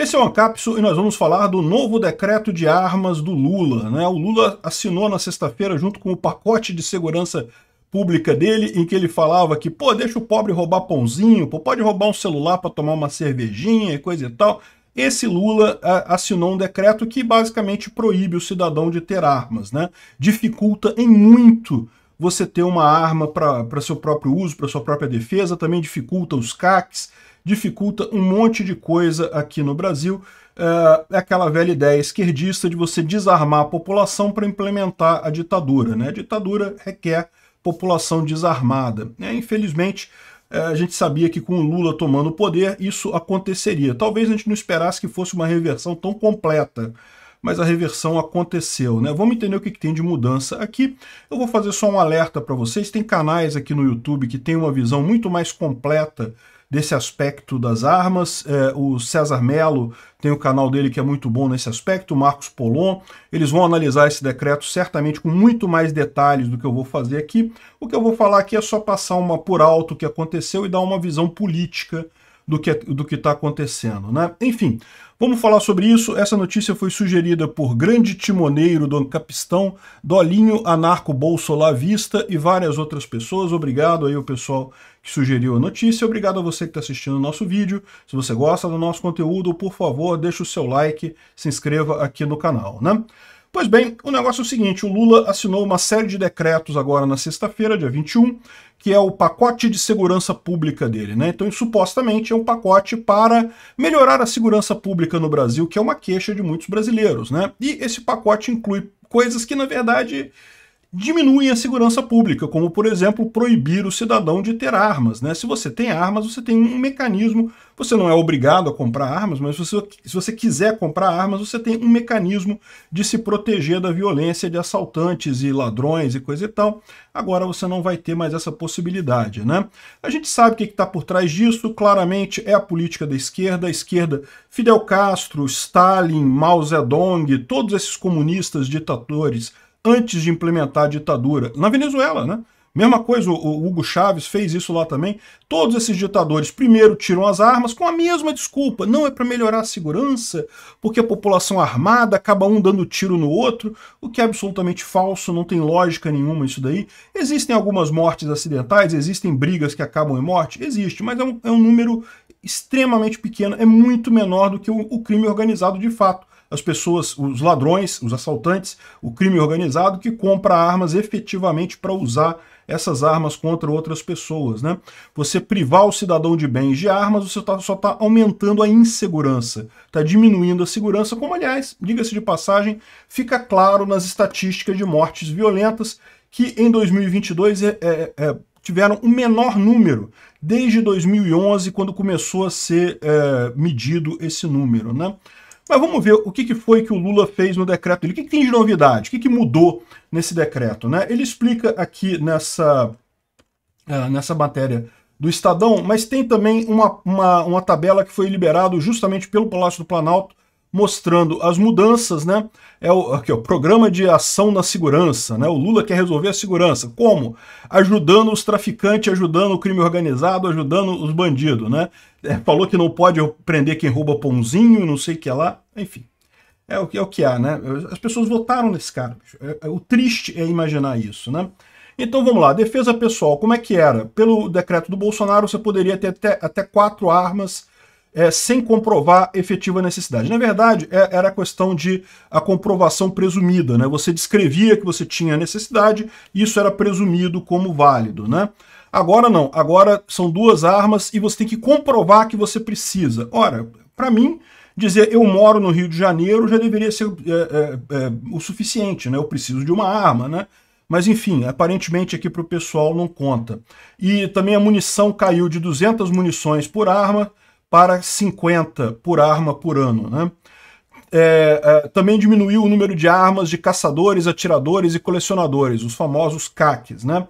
Esse é o Ancapso e nós vamos falar do novo decreto de armas do Lula. Né? O Lula assinou na sexta-feira, junto com o pacote de segurança pública dele, em que ele falava que, pô, deixa o pobre roubar pãozinho, pô, pode roubar um celular para tomar uma cervejinha e coisa e tal. Esse Lula a, assinou um decreto que basicamente proíbe o cidadão de ter armas, né? Dificulta em muito você ter uma arma para seu próprio uso, para sua própria defesa, também dificulta os CACs, dificulta um monte de coisa aqui no Brasil. É, é aquela velha ideia esquerdista de você desarmar a população para implementar a ditadura. Né? A ditadura requer população desarmada. É, infelizmente, é, a gente sabia que com o Lula tomando o poder, isso aconteceria. Talvez a gente não esperasse que fosse uma reversão tão completa mas a reversão aconteceu, né? Vamos entender o que, que tem de mudança aqui. Eu vou fazer só um alerta para vocês. Tem canais aqui no YouTube que tem uma visão muito mais completa desse aspecto das armas. É, o César Melo tem o canal dele que é muito bom nesse aspecto, o Marcos Polon. Eles vão analisar esse decreto certamente com muito mais detalhes do que eu vou fazer aqui. O que eu vou falar aqui é só passar uma por alto o que aconteceu e dar uma visão política do que do está acontecendo. Né? Enfim, Vamos falar sobre isso. Essa notícia foi sugerida por grande timoneiro do Capistão, Dolinho Anarco Bolsolavista e várias outras pessoas. Obrigado aí ao pessoal que sugeriu a notícia. Obrigado a você que está assistindo o nosso vídeo. Se você gosta do nosso conteúdo, por favor, deixe o seu like, se inscreva aqui no canal, né? Pois bem, o negócio é o seguinte, o Lula assinou uma série de decretos agora na sexta-feira, dia 21, que é o pacote de segurança pública dele. Né? Então, supostamente, é um pacote para melhorar a segurança pública no Brasil, que é uma queixa de muitos brasileiros. Né? E esse pacote inclui coisas que, na verdade, diminuem a segurança pública, como, por exemplo, proibir o cidadão de ter armas. Né? Se você tem armas, você tem um mecanismo, você não é obrigado a comprar armas, mas se você, se você quiser comprar armas, você tem um mecanismo de se proteger da violência de assaltantes e ladrões e coisa e tal. Agora você não vai ter mais essa possibilidade. Né? A gente sabe o que está por trás disso, claramente é a política da esquerda, a esquerda Fidel Castro, Stalin, Mao Zedong, todos esses comunistas ditadores antes de implementar a ditadura. Na Venezuela, né? Mesma coisa, o Hugo Chávez fez isso lá também. Todos esses ditadores primeiro tiram as armas com a mesma desculpa. Não é para melhorar a segurança, porque a população armada acaba um dando tiro no outro, o que é absolutamente falso, não tem lógica nenhuma isso daí. Existem algumas mortes acidentais, existem brigas que acabam em morte? Existe, mas é um, é um número extremamente pequeno, é muito menor do que o, o crime organizado de fato as pessoas, os ladrões, os assaltantes, o crime organizado que compra armas efetivamente para usar essas armas contra outras pessoas. Né? Você privar o cidadão de bens de armas, você tá, só está aumentando a insegurança, está diminuindo a segurança, como aliás, diga-se de passagem, fica claro nas estatísticas de mortes violentas, que em 2022 é, é, é, tiveram o menor número desde 2011, quando começou a ser é, medido esse número. Né? Mas vamos ver o que, que foi que o Lula fez no decreto dele. O que, que tem de novidade? O que, que mudou nesse decreto? Né? Ele explica aqui nessa, uh, nessa matéria do Estadão, mas tem também uma, uma, uma tabela que foi liberado justamente pelo Palácio do Planalto, mostrando as mudanças, né? É o, aqui, programa de ação na segurança, né? O Lula quer resolver a segurança. Como? Ajudando os traficantes, ajudando o crime organizado, ajudando os bandidos, né? É, falou que não pode prender quem rouba pãozinho, não sei o que lá, enfim. É o que, é o que há, né? As pessoas votaram nesse cara. É, é, o triste é imaginar isso, né? Então vamos lá, defesa pessoal, como é que era? Pelo decreto do Bolsonaro, você poderia ter até, até quatro armas é, sem comprovar efetiva necessidade. Na verdade, é, era a questão de a comprovação presumida. Né? Você descrevia que você tinha necessidade isso era presumido como válido. Né? Agora não, agora são duas armas e você tem que comprovar que você precisa. Ora, para mim, dizer eu moro no Rio de Janeiro já deveria ser é, é, é, o suficiente, né? eu preciso de uma arma. Né? Mas enfim, aparentemente aqui para o pessoal não conta. E também a munição caiu de 200 munições por arma para 50 por arma por ano. Né? É, é, também diminuiu o número de armas de caçadores, atiradores e colecionadores, os famosos CACs. Né?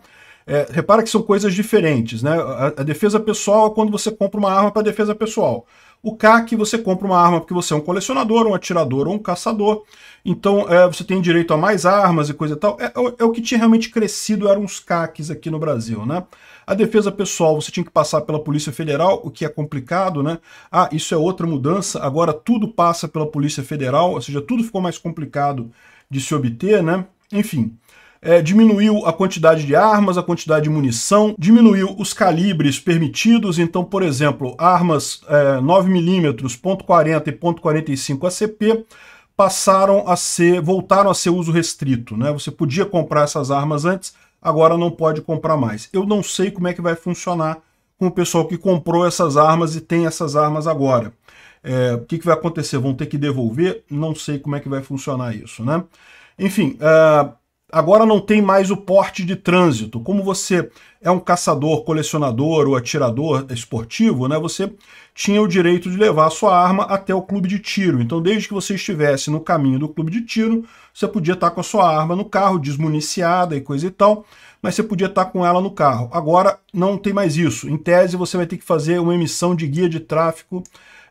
É, repara que são coisas diferentes. Né? A, a, defesa pessoal é quando você compra uma arma para defesa pessoal. O CAC você compra uma arma porque você é um colecionador, um atirador ou um caçador. Então é, você tem direito a mais armas e coisa e tal. É, é, é, o que tinha realmente crescido, eram os CACs aqui no Brasil, né? A defesa pessoal, você tinha que passar pela Polícia Federal, o que é complicado, né? Ah, isso é outra mudança, agora tudo passa pela Polícia Federal, ou seja, tudo ficou mais complicado de se obter, né? Enfim, é, diminuiu a quantidade de armas, a quantidade de munição, diminuiu os calibres permitidos, então, por exemplo, armas é, 9mm, .40 e .45 ACP passaram a ser, voltaram a ser uso restrito, né? Você podia comprar essas armas antes, agora não pode comprar mais. Eu não sei como é que vai funcionar com o pessoal que comprou essas armas e tem essas armas agora. É, o que, que, vai acontecer? Vão ter que devolver? Não sei como é que vai funcionar isso, né? Enfim, uh, agora não tem mais o porte de trânsito. Como você é um caçador, colecionador ou atirador esportivo, né, você tinha o direito de levar a sua arma até o clube de tiro. Então, desde que você estivesse no caminho do clube de tiro, você podia estar com a sua arma no carro, desmuniciada e coisa e tal, mas você podia estar com ela no carro. Agora não tem mais isso. Em tese, você vai ter que fazer uma emissão de guia de tráfico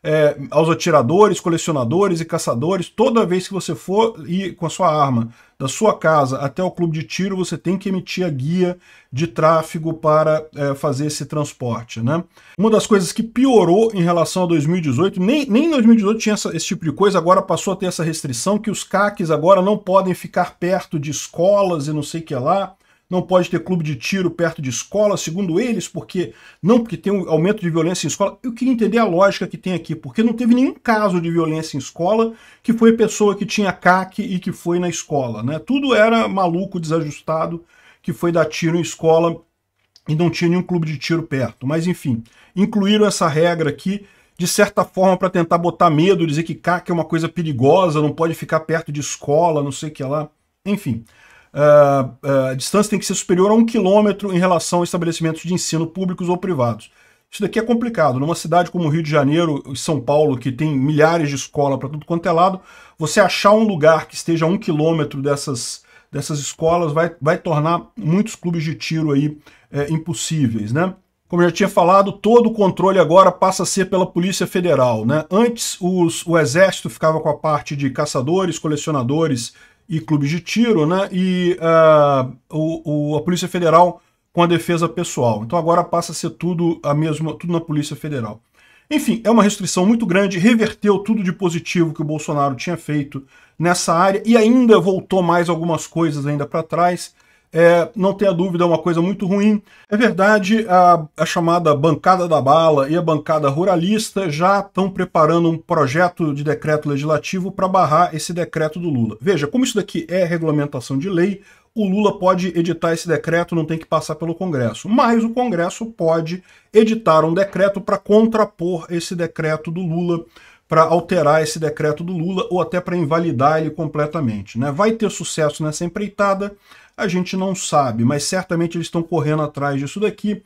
é, aos atiradores, colecionadores e caçadores, toda vez que você for ir com a sua arma da sua casa até o clube de tiro, você tem que emitir a guia de tráfego para é, fazer esse transporte. Né? Uma das coisas que piorou em relação a 2018, nem, nem em 2018 tinha essa, esse tipo de coisa, agora passou a ter essa restrição que os CACs agora não podem ficar perto de escolas e não sei o que lá não pode ter clube de tiro perto de escola, segundo eles, porque não porque tem um aumento de violência em escola. Eu queria entender a lógica que tem aqui, porque não teve nenhum caso de violência em escola que foi pessoa que tinha CAC e que foi na escola, né? Tudo era maluco, desajustado, que foi dar tiro em escola e não tinha nenhum clube de tiro perto. Mas enfim, incluíram essa regra aqui de certa forma para tentar botar medo, dizer que CAC é uma coisa perigosa, não pode ficar perto de escola, não sei o que lá. Enfim, a distância tem que ser superior a um quilômetro em relação a estabelecimentos de ensino públicos ou privados. Isso daqui é complicado. Numa cidade como Rio de Janeiro e São Paulo, que tem milhares de escolas para tudo quanto é lado, você achar um lugar que esteja a um quilômetro dessas, dessas escolas vai, vai tornar muitos clubes de tiro aí é, impossíveis, né? Como eu já tinha falado, todo o controle agora passa a ser pela Polícia Federal. Né? Antes, os, o Exército ficava com a parte de caçadores, colecionadores e clubes de tiro, né? E uh, o, o, a Polícia Federal com a defesa pessoal. Então agora passa a ser tudo a mesma, tudo na Polícia Federal. Enfim, é uma restrição muito grande, reverteu tudo de positivo que o Bolsonaro tinha feito nessa área e ainda voltou mais algumas coisas ainda para trás é, não tenha dúvida, é uma coisa muito ruim. É verdade, a, a, chamada bancada da bala e a bancada ruralista já estão preparando um projeto de decreto legislativo para barrar esse decreto do Lula. Veja, como isso daqui é regulamentação de lei, o Lula pode editar esse decreto, não tem que passar pelo Congresso. Mas o Congresso pode editar um decreto para contrapor esse decreto do Lula, para alterar esse decreto do Lula ou até para invalidar ele completamente. Né? Vai ter sucesso nessa empreitada a gente não sabe, mas certamente eles estão correndo atrás disso daqui.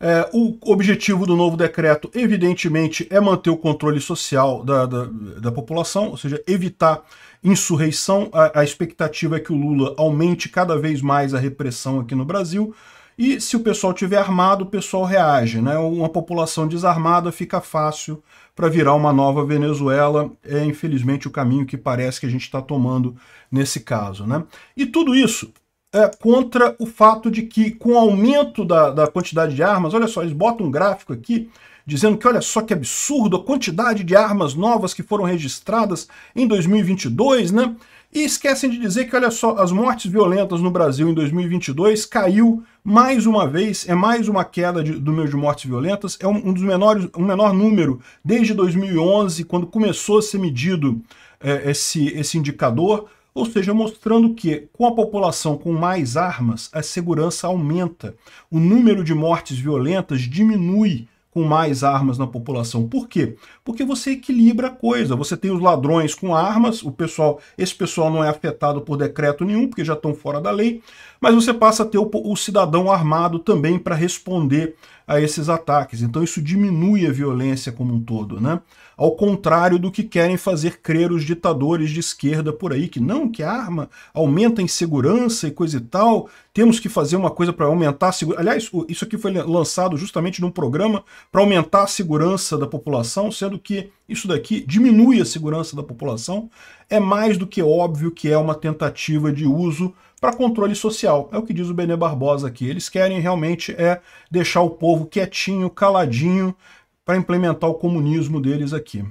É, o objetivo do novo decreto, evidentemente, é manter o controle social da, da, da população, ou seja, evitar insurreição. A, a, expectativa é que o Lula aumente cada vez mais a repressão aqui no Brasil. E se o pessoal tiver armado, o pessoal reage. Né? Uma população desarmada fica fácil para virar uma nova Venezuela. É infelizmente o caminho que parece que a gente está tomando nesse caso. Né? E tudo isso é, contra o fato de que, com o aumento da, da quantidade de armas, olha só, eles botam um gráfico aqui dizendo que olha só que absurdo a quantidade de armas novas que foram registradas em 2022, né? E esquecem de dizer que, olha só, as mortes violentas no Brasil em 2022 caiu mais uma vez, é mais uma queda de, do número de mortes violentas, é um, um, dos menores, um menor número desde 2011, quando começou a ser medido é, esse, esse indicador. Ou seja, mostrando que com a população com mais armas, a segurança aumenta. O número de mortes violentas diminui com mais armas na população. Por quê? Porque você equilibra a coisa. Você tem os ladrões com armas, o pessoal, esse pessoal não é afetado por decreto nenhum, porque já estão fora da lei, mas você passa a ter o, o cidadão armado também para responder a esses ataques. Então isso diminui a violência como um todo, né? Ao contrário do que querem fazer crer os ditadores de esquerda por aí, que não, que a arma aumenta a insegurança e coisa e tal, temos que fazer uma coisa para aumentar a segurança. Aliás, isso aqui foi lançado justamente num programa para aumentar a segurança da população, sendo que isso daqui diminui a segurança da população. É mais do que óbvio que é uma tentativa de uso para controle social. É o que diz o Benê Barbosa aqui. Eles querem realmente é deixar o povo quietinho, caladinho, para implementar o comunismo deles aqui.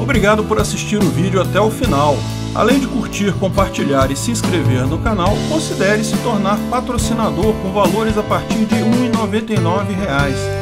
Obrigado por assistir o vídeo até o final. Além de curtir, compartilhar e se inscrever no canal, considere se tornar patrocinador com valores a partir de R$ 1,99